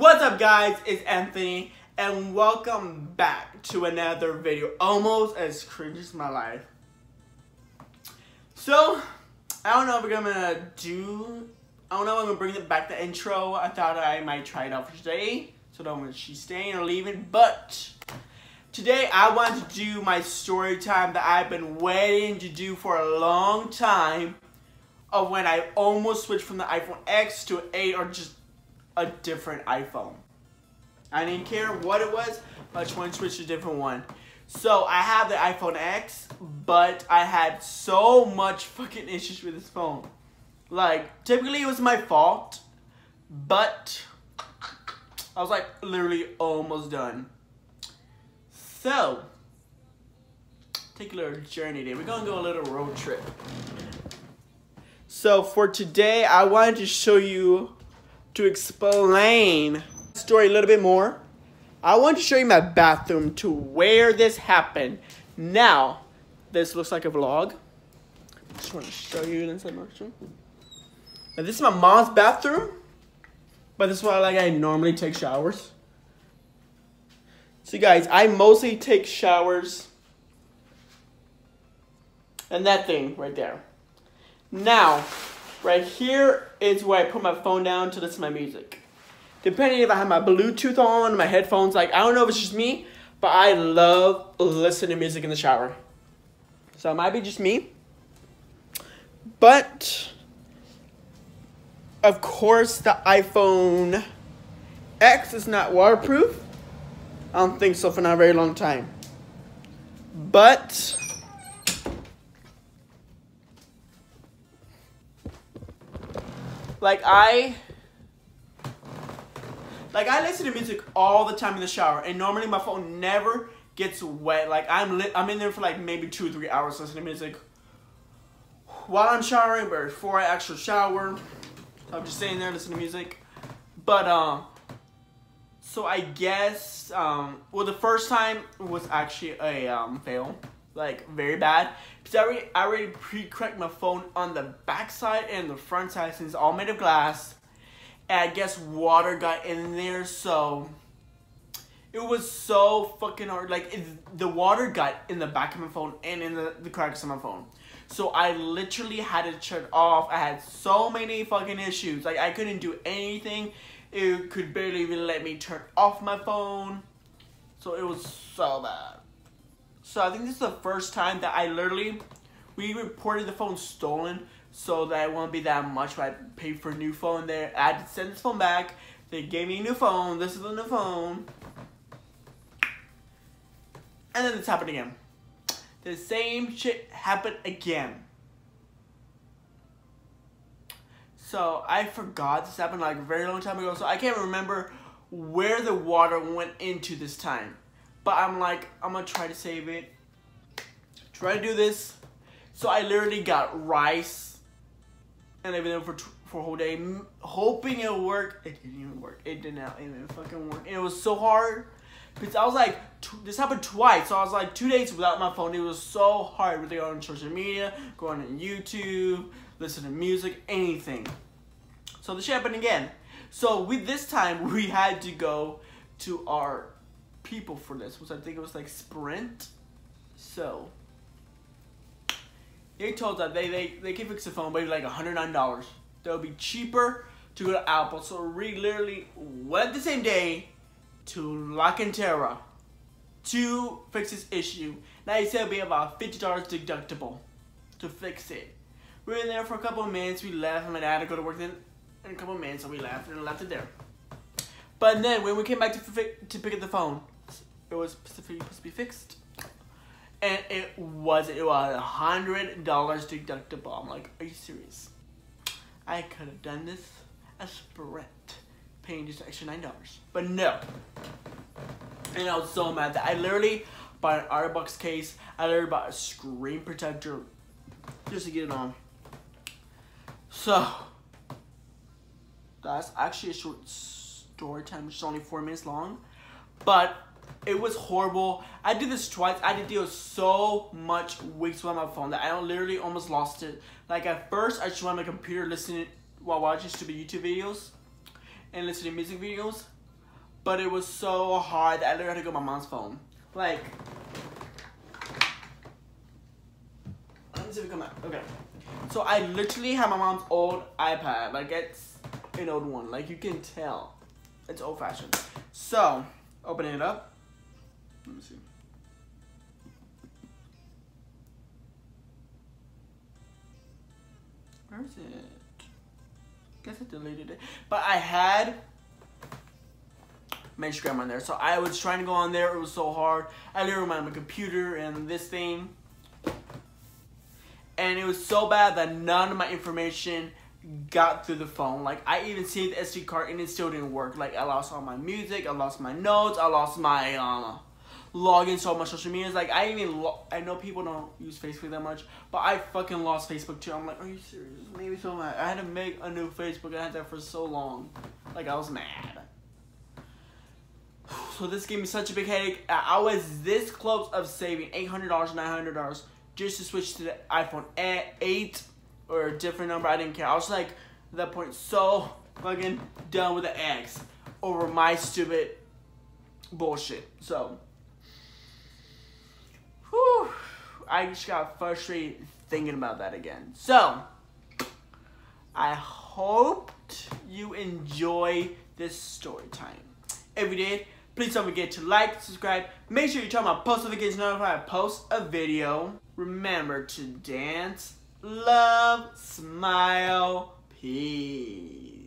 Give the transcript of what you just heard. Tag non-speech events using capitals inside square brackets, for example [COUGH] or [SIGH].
What's up guys, it's Anthony and welcome back to another video almost as cringe as my life. So, I don't know if we're gonna do, I don't know if I'm gonna bring it back the intro. I thought I might try it out for today, so don't know if she's staying or leaving, but today I want to do my story time that I've been waiting to do for a long time of when I almost switched from the iPhone X to an 8 or just a different iPhone. I didn't care what it was, but I just wanted to switch to a different one. So I have the iPhone X, but I had so much fucking issues with this phone. Like, typically it was my fault, but I was like literally almost done. So, take a little journey today. We're gonna go a little road trip. So for today, I wanted to show you to explain the story a little bit more. I want to show you my bathroom to where this happened. Now, this looks like a vlog. Just want to show you inside motion. Now, this is my mom's bathroom, but this is why like I normally take showers. So guys, I mostly take showers and that thing right there. Now, right here is where I put my phone down to listen to my music. Depending if I have my Bluetooth on, my headphones, like, I don't know if it's just me, but I love listening to music in the shower. So it might be just me. But, of course, the iPhone X is not waterproof. I don't think so for not a very long time. But, like I like I listen to music all the time in the shower, and normally my phone never gets wet. Like I'm li- I'm in there for like maybe two or three hours listening to music while I'm showering, but before I actually shower, I'm just sitting there listening to music. But um, so I guess um, well the first time was actually a um fail, like very bad. Because I already, I already pre-cracked my phone on the back side and the front side since all made of glass. And I guess water got in there, so it was so fucking hard. Like it, the water got in the back of my phone and in the, the cracks of my phone. So I literally had to shut off. I had so many fucking issues. Like I couldn't do anything. It could barely even let me turn off my phone. So it was so bad. So I think this is the first time that I literally, we reported the phone stolen so that it won't be that much. But I paid for a new phone there. I had to send this phone back. They gave me a new phone. This is the new phone. And then this happened again. The same shit happened again. So I forgot this happened like a very long time ago. So I can't remember where the water went into this time. But I'm like, I'm gonna try to save it. Try to do this. So I literally got rice and I've been there for for a whole day, hoping it'll work. It didn't even work. It did not even fucking work. And it was so hard because I was like, this happened twice. So I was like two days without my phone. It was so hard. with Really on social media, going on YouTube, listening to music, anything. So this happened again. So with this time [LAUGHS] we had to go to our people for this, which I think it was like Sprint. So they told that they they, they can fix the phone, but like $109. That would be cheaper to go to Apple. So we literally went the same day to La Cantera to fix this issue. Now he said we have about $50 deductible to fix it. We were there for a couple of minutes. We left, and my dad had to go to work then in a couple of minutes, so we left and left it there. But then when we came back to to pick up the phone, it was specifically supposed to be fixed, and it wasn't. It was a hundred dollars deductible. I'm like, are you serious? I could have done this as Sprint, paying just extra nine dollars, but no. And I was so mad that I literally bought an Otterbox case. I literally bought a screen protector just to get it on. So that's actually a short story time, which is only four minutes long. But it was horrible. I did this twice. I did deal with so much weeks with my phone that I literally almost lost it. Like at first, I just went on my computer listening while watching stupid YouTube videos and listening to music videos. but it was so hard that I literally had to go my mom's phone. Like, let me see if it come out. Okay. So I literally have my mom's old iPad. Like it's an old one. Like you can tell. It's old fashioned. So, opening it up. Let me see. Where is it? Guess I deleted it. But I had my Instagram on there. So I was trying to go on there. It was so hard. I literally on my computer and this thing. And it was so bad that none of my information got through the phone. Like I even saved the SD card and it still didn't work. Like I lost all my music, I lost my notes, I lost my um login to all my social medias. Like I even I know people don't use Facebook that much, but I fucking lost Facebook too. I'm like, are you serious? Maybe so mad. I had to make a new Facebook. I had that for so long. Like I was mad. [SIGHS] So this gave me such a big headache. I was this close of saving eight hundred dollars, nine hundred dollars just to switch to the iPhone 8 or a different number. I didn't care. I was like, at that point, so fucking done with the X over my stupid bullshit. So, I just got frustrated thinking about that again. So, I hoped you enjoy this story time. If you did, please don't forget to like, subscribe, make sure you turn on my post notifications notified I post a video. Remember to dance, love, smile, peace.